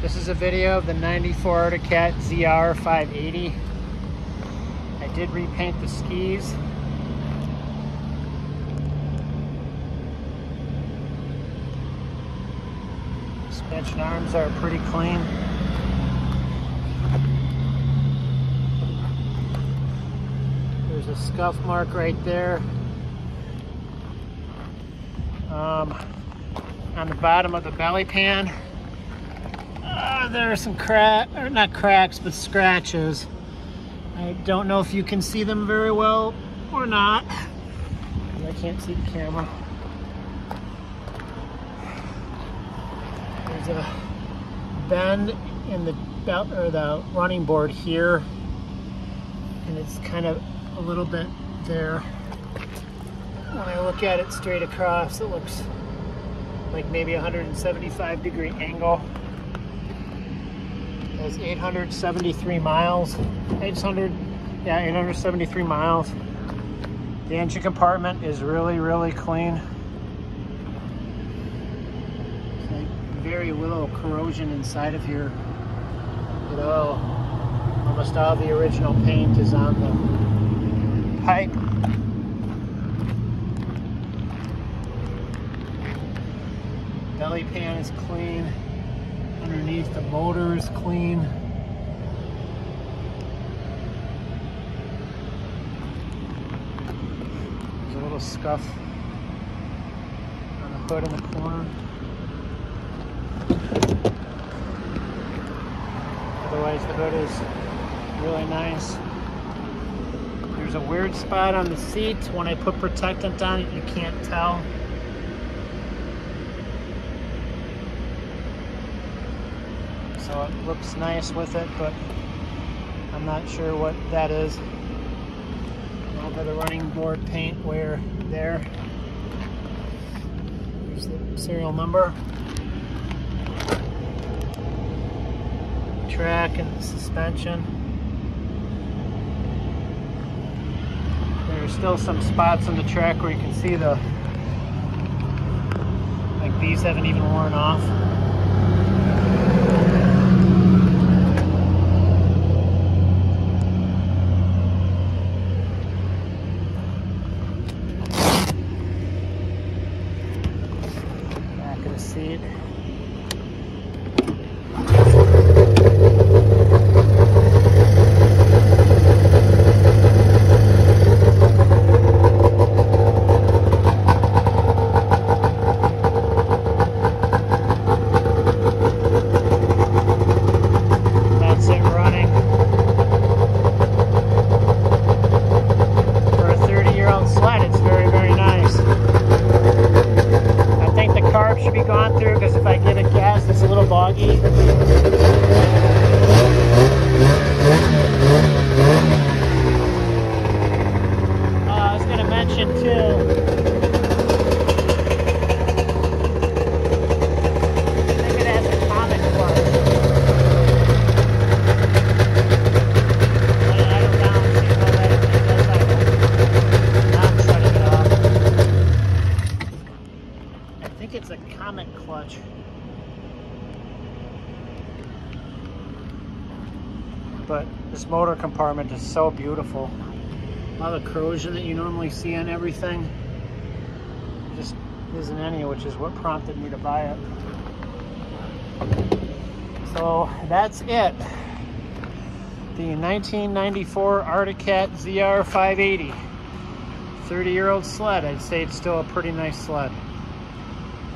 This is a video of the 94 Arctic Cat ZR 580. I did repaint the skis. Suspension arms are pretty clean. There's a scuff mark right there. Um, on the bottom of the belly pan. There are some crack, or not cracks, but scratches. I don't know if you can see them very well or not. I can't see the camera. There's a bend in the belt or the running board here, and it's kind of a little bit there. When I look at it straight across, it looks like maybe 175 degree angle. Has 873 miles. 800, yeah, 873 miles. The engine compartment is really, really clean. Like very little corrosion inside of here at all. Almost all the original paint is on the pipe. Belly pan is clean. Underneath the motor is clean. There's a little scuff on the hood in the corner. Otherwise the hood is really nice. There's a weird spot on the seat. When I put protectant on it, you can't tell. So it looks nice with it, but I'm not sure what that is. A little bit of running board paint wear there. Here's the serial number. Track and the suspension. There's still some spots on the track where you can see the, like these haven't even worn off. Of the seat. That's it running. For a 30 year old sled, it's very, very nice. I think the carb should be gone through because if I get a gas, it's a little boggy. Uh, I was going to mention too. I think it has a comet clutch. I- I don't know, see how that- it does that. Now I'm shutting it off. I think it's a comet clutch. But this motor compartment is so beautiful. All the corrosion that you normally see on everything just isn't any, which is what prompted me to buy it. So that's it. The 1994 Arctic Cat ZR 580. 30 year old sled. I'd say it's still a pretty nice sled.